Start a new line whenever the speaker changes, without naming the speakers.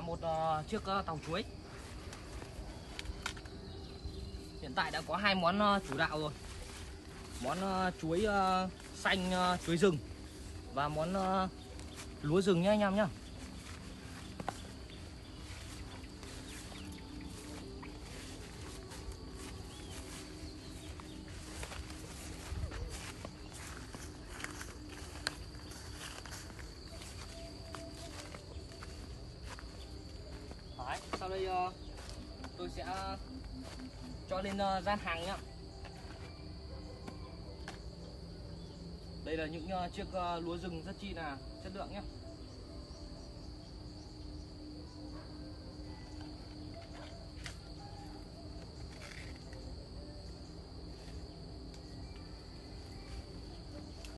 một ờ, chiếc ờ, tàu chuối. Hiện tại đã có hai món ờ, chủ đạo rồi. Món chuối xanh chuối rừng và món lúa rừng nhá anh em nhá. Sau đây uh, tôi sẽ ờ, cho lên uh, gian hàng nhá. Đây là những uh, chiếc uh, lúa rừng rất chi là chất lượng nhé